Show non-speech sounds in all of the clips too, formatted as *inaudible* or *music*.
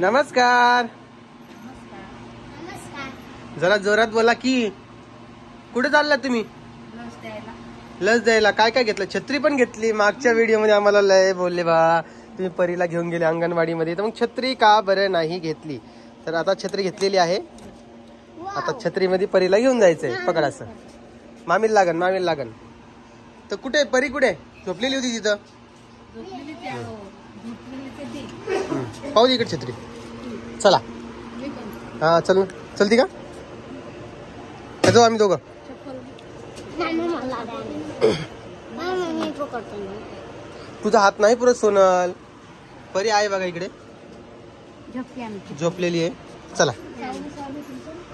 नमस्कार. जरा जोरात बोला की. कुठे चालला तुम्ही? लस द्यायला. काय काय घेतलं? छत्री पण घेतली. मागच्या व्हिडिओमध्ये आम्हाला लय बोलले बा तुम्ही परीला घेऊन गेले अंगणवाडीमध्ये. तर मग छत्री का बरं नाही घेतली? तर आता छत्री घेतलेली आहे. आता छत्रीमध्ये परीला घेऊन जायचंय. पकड असं. मामीला लागन मामीला लागन. तर कुठे? परी कुठे? झोपलेली होती तिथं? हम्म. पाहू दे इकडे छत्री. चला. हा चल. चलती का? जाऊ आम्ही दोघं. तुझा हात नाही पुरत सोनल. परी आहे बघा इकडे. झोपलेली आहे. चला.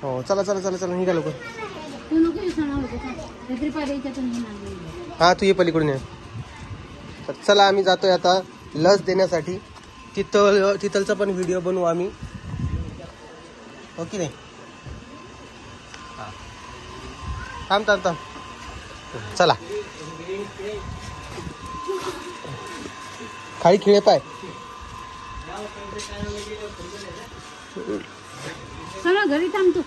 हो चला चला चला चला निघा लवकर. हा तू ये पलीकडून ये. तर चला आम्ही जातोय आता लस देण्यासाठी. तिथं तिथलचा पण व्हिडिओ बनवू आम्ही. हो की नाही हा. थांब थांब थांब. चला. खाली खिळे पाय. चला घरी थांबतो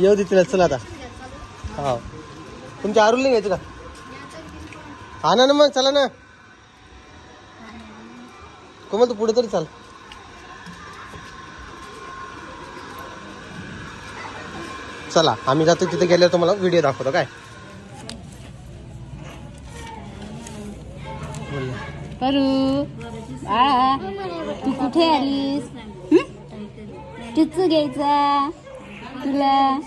येऊ दे तिला चला आता. हा तुमच्या आरुल नाही घ्यायचं का? हा ना ना मग चला ना. कोमल तू पुढे तरी चाल. चला आम्ही जातो तिथे गेल्यावर तुम्हाला व्हिडिओ दाखवतो काय? परू आ तू कुठे आलीस? हं? घ्यायचा. तुला.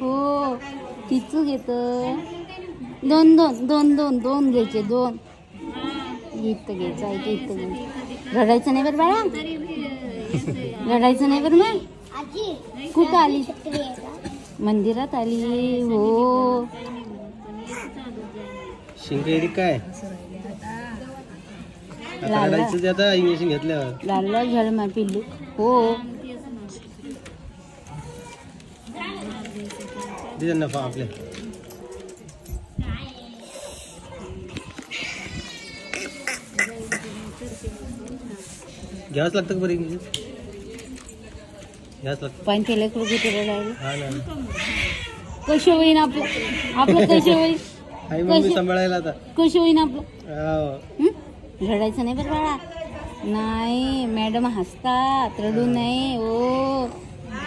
हो टिचू घेत. दोन दोन दोन दोन दोन घ्यायचे दोन. इथं घ्यायचं आहे इथं घ्यायचं. रडायचं नाही बरं बाळा? रडायचं नाही बरं मग? कुठं आली मंदिरात आली? हो. शिंके काय? ते आता इंजेक्शन घेतल्यावर. लाल लाल झालं मा पिल्लू हो. दे त्यांना फा आपल्या घ्यावंच लागतं का बरं इंजेक्शन घ्यावंच लागतं पण ते लेकरू किती रडायला हा ना. कसे होईन आपलं? आपलं *laughs* कसे होईल आई मम्मी कशी- सांभाळायला आता. कसे होईन आपलं? हो. हं? रडायचं नाही बरं बाळा. नाही मॅडम हसतात रडू नये ओ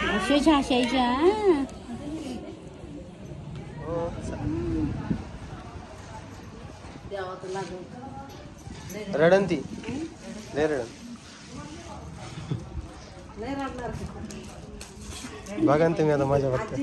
असेच हसायच्या हं. रडन ती. लय रडन. बघा ना तुम्ही आता माझ्या बघता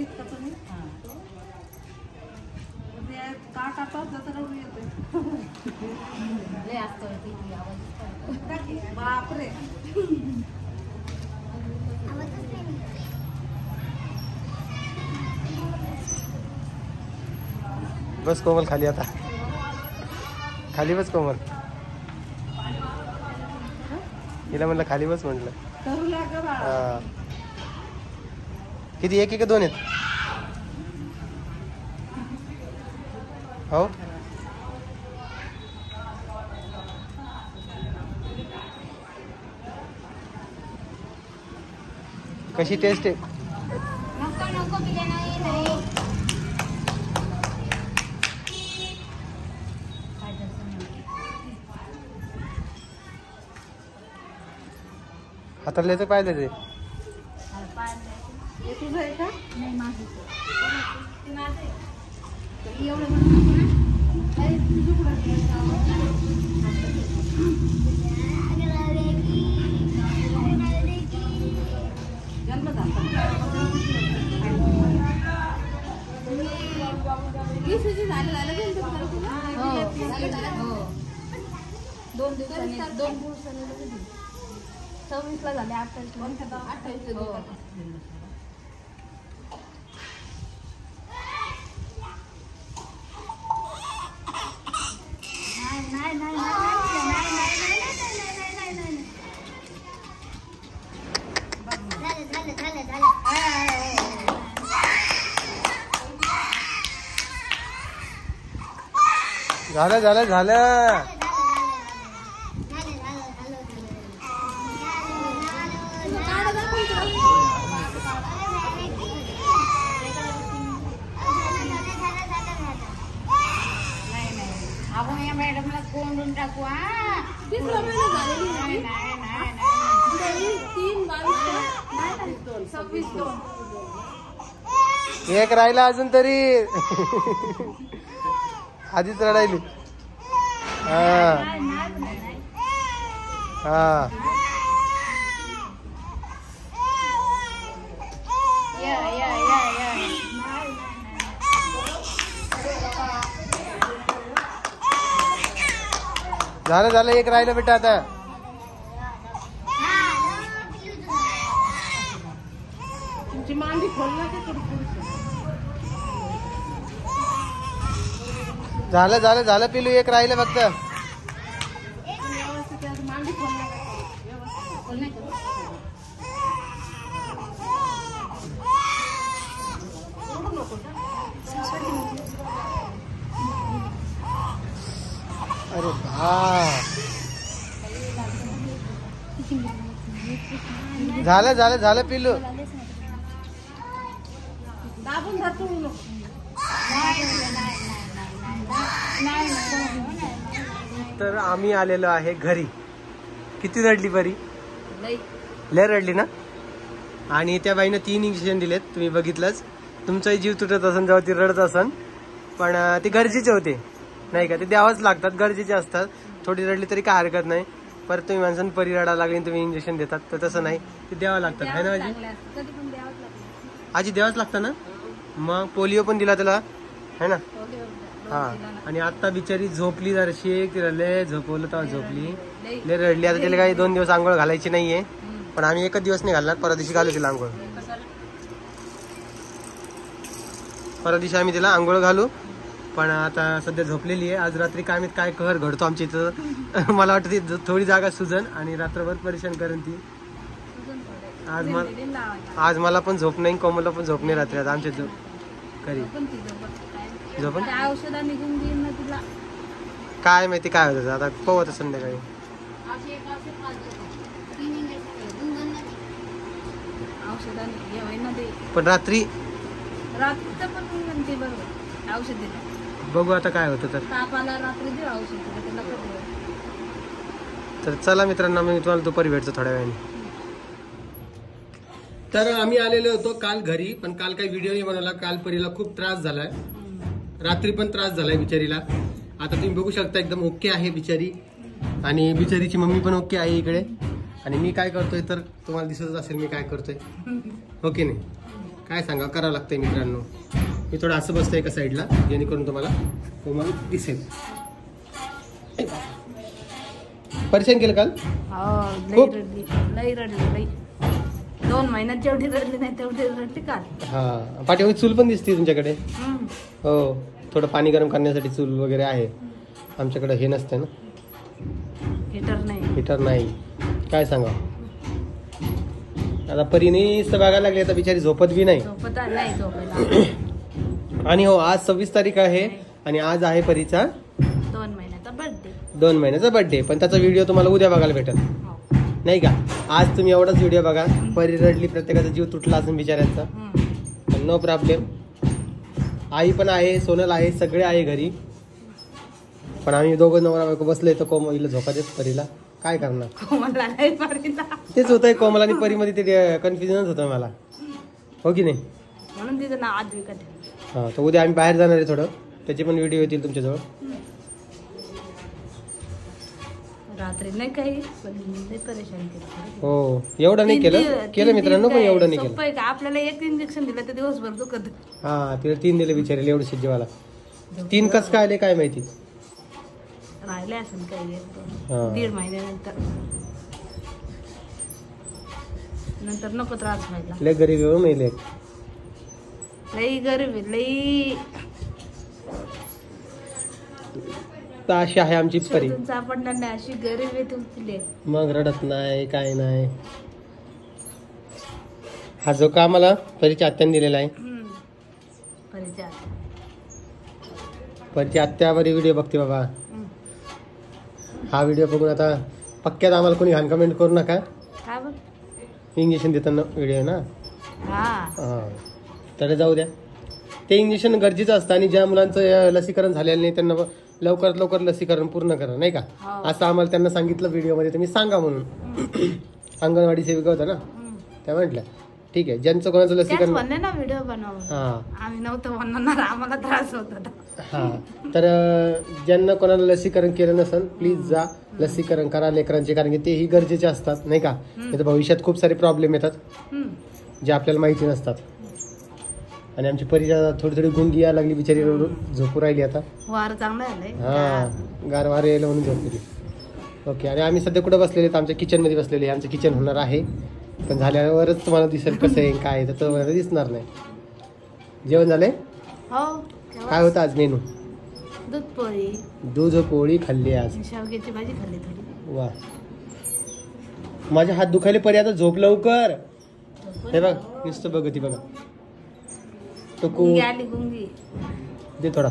बस कोमल खाली आता. खाली बस कोमल. हिला म्हणलं खाली बस म्हटलं. हा. किती एक एक दोन आहेत? हो? कशी टेस्ट आहे? हातातल्याचं पाहिजे ते. दोन दिवसांनी दोन दिवसांनी सव्वीसला झाले अठ्ठावीस अठ्ठावीस झालं झालं झालं मॅडमला कोंडून टाकू हा. नाही, नाही, नाही, नाही. सव्वीस दोन. एक राहिला अजून तरी. आधीच रडायली. हा. हा. झालं झालं एक राहिलं बेटा आता. झालं झालं झालं पिलू एक राहिलं फक्त. अरे हा झालं झालं झालं पिलू दाबून तर आम्ही आलेलो आहे घरी. किती रडली बरी? लय रडली ना? आणि त्या बाईनं तीन इंजेक्शन दिलेत तुम्ही बघितलंच. तुमचाही जीव तुटत असन जेव्हा ती रडत असन. पण ते गरजेचे होते. नाही का? ते द्यावंच लागतात गरजेचे असतात. थोडी रडली तरी काय हरकत नाही. परत तुम्ही माणसानं परी रडायला लागली आणि तुम्ही इंजेक्शन देतात तर तसं नाही. ते द्यावं लागतात है ना आजी? आजी द्यावंच लागतं ना? मग पोलिओ पण दिला त्याला. है ना? हा. आणि आता बिचारी झोपली जरशी. एक तिला लय झोपवलं तेव्हा झोपली. लय रडली. आता तिला काही दोन दिवस आंघोळ घालायची नाहीये. पण आम्ही एकच दिवस नाही घालणार. परवा दिवशी घालू तिला आंघोळ. परवा दिवशी आम्ही तिला आंघोळ घालू. पण आता सध्या झोपलेली आहे. आज रात्री काय काय कहर घडतो आमच्या इथं. *laughs* मला वाटतं ती थोडी जागा सुजन आणि रात्रभर परेशान करेन ती. आज मला आज मला पण झोप नाही कोमलला पण झोप नाही रात्री. आता आमच्या झोप घरी झोपन? काय माहिती काय होतं आता. पाहू आता संध्याकाळी. पण रात्री रात्रीचं पण म्हणते बरोबर. औषध दिलं. बघू आता काय होतं तर. रात्री देऊ औषध त्याला तर चला मित्रांनो मी तुम्हाला दुपारी भेटतो थोड्या वेळाने. तर आम्ही आलेलो होतो काल घरी पण काल काही व्हिडिओ नाही बनवला. काल परीला खूप त्रास झालाय. रात्री पण त्रास झालाय बिचारीला. आता तुम्ही बघू शकता एकदम ओके आहे बिचारी. आणि बिचारीची मम्मी पण ओके आहे इकडे. आणि मी काय करतोय तर तुम्हाला दिसतच असेल मी काय करतोय. ओके नाही? काय सांगा करावं लागतंय मित्रांनो. मी थोडं असं बसतोय एका साईडला जेणेकरून तुम्हाला तुम्हाला दिसेल. परेशान केलं काल? हो लई खूप? रडली. लई रडली लई दोन महिन्यात जेवढी रडली नाही तेवढी रडली काल. हा. पाठीमागे चूल पण दिसते तुमच्याकडे. हो. थोडं पाणी गरम करण्यासाठी चूल वगैरे आहे. आमच्याकडे हे नसतं ना. हिटर नाही. हिटर नाही. काय सांगा? आता परीने बघायला लागली आता बिचारी झोपत बी नाही. झोपत नाही झोपायला आणि हो आज सव्वीस तारीख आहे आणि आज आहे परीचा दोन महिन्याचा बर्थडे दोन महिन्याचा बर्थडे पण त्याचा व्हिडिओ तुम्हाला उद्या बघायला भेटेल. हो. नाही का? आज तुम्ही एवढाच व्हिडिओ बघा. परी रडली प्रत्येकाचा जीव तुटला असेल बिचाऱ्यांचा. नो प्रॉब्लेम आई पण आहे सोनल आहे सगळे आहे घरी. पण आम्ही दोघं नवरा बायको बसलोय तर कोमला झोका देत परीला. काय करणार? तेच होतंय कोमल आणि परीमध्ये ते कन्फ्युजनच होतं मला. हो की नाही? म्हणून तिचं नाव आद्विका ठेवलं. हा तर उद्या आम्ही बाहेर जाणार आहे थोडं. त्याचे पण व्हिडिओ येतील तुमच्याजवळ. रात्री नाही काही पण लई परेशान केलं हो एवढं नाही केलं. केलं मित्रांनो पण एवढं नाही केलं. आपल्याला एक इंजेक्शन दिलं तर दिवसभर दुखत. हा तिला तीन दिले बिचारेल एवढं शिजेवाला तीन कस काय आले काय माहिती? राहिले असेल काही एक दोन. हा. दीड महिन्यानंतर. नंतर नको त्रास व्हायला. लय गरीब आहे हो मेले. लई गरीब आहे लई. तर अशी आहे आमची परी. शोधून सापडणार नाही अशी गरीब आहे तुमची. लेक. मग रडत नाही काय नाही. हा जो का आम्हाला परीच्या आत्याने दिलेला आहे. परिचय आता. परीची आत्या बरी व्हिडिओ बघते बाबा. हा व्हिडिओ बघून आता पक्क्यात आम्हाला कोणी घाण कमेंट करू नका. काय बघ. इंजेक्शन देताना व्हिडिओ आहे ना? हा. हा. तर जाऊ द्या. ते इंजेक्शन गरजेचं असतं आणि ज्या मुलांचं लसीकरण झालेलं नाही त्यांना लवकरात लवकर लसीकरण पूर्ण करा नाही का? हो. असं आम्हाला त्यांना सांगितलं व्हिडिओमध्ये तुम्ही सांगा म्हणून. अंगणवाडी सेविका होता ना. त्या म्हटल्या ठीक आहे ज्यांचं कोणाचं लसीकरण ना व्हिडिओ हा. तर ज्यांना कोणाला लसीकरण केलं नसेल प्लीज जा लसीकरण करा लेकरांचे कारण की तेही गरजेचे असतात नाही का? भविष्यात खूप सारे प्रॉब्लेम येतात. जे आपल्याला माहिती नसतात. आणि आमची परिचा थोडी थोडी गुंगी यायला लागली बिचारी झोपू राहिली आता. वार चांगलं हा गार वारे यायला म्हणून झोपली ओके आणि आम्ही सध्या कुठं बसलेले आहेत? आमच्या किचनमध्ये बसलेले. आमचं किचन होणार आहे. पण झाल्यावरच तुम्हाला दिसेल कसं आहे काय आहे, तर तो दिसणार नाही. जेवण झालंय? हो. काय होतं आज मेनू? दूध पोळी. दूध पोळी खाल्ली आज. शेवग्याची भाजी खाल्ली थोडी. वा. माझे हात दुखायले परी आता झोप लवकर. हे बघ नुसतं बघ ती बघा. तो को गुंगी आली गुंगी. दे थोडा.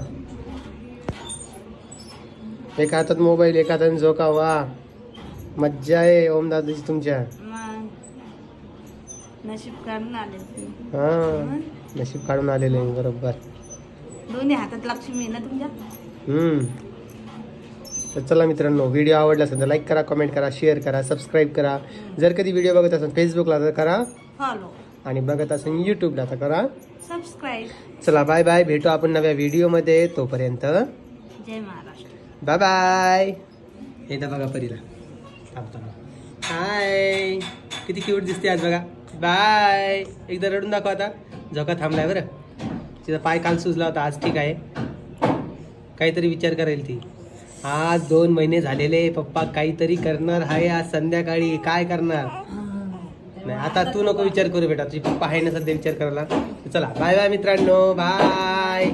एका हातात मोबाईल एका हातात झोका वा मज्जा आहे ओम दादाची तुमच्या. नशीब काढून आले. हा नशीब काढून आलेले आहे, बरोबर. दोन्ही हातात लक्ष्मी आहे ना तुमच्या? हम्म. तर चला मित्रांनो व्हिडिओ आवडला असेल तर लाईक करा कमेंट करा शेअर करा सबस्क्राईब करा. जर कधी व्हिडिओ बघत असेल फेसबुकला तर करा. फॉलो आणि बघत असेल यूट्यूबला तर करा. सबस्क्राईब चला बाय बाय भेटू आपण नव्या व्हिडिओमध्ये तोपर्यंत जय महाराष्ट्र. बाय बाय एकदा बघा परीला. हाय किती क्यूट दिसते आज बघा. बाय एकदा रडून दाखव आता. झोका थांबलाय बरं. तिचा पाय काल सुजला होता. आज ठीक आहे. काहीतरी विचार करेल ती. आज दोन महिने झालेले. पप्पा काहीतरी करणार आहे आज संध्याकाळी. काय करणार? नाही आता तू नको विचार करू बेटा तुझी पप्पा आहे ना सध्या विचार करायला. चला बाय बाय मित्रांनो बाय.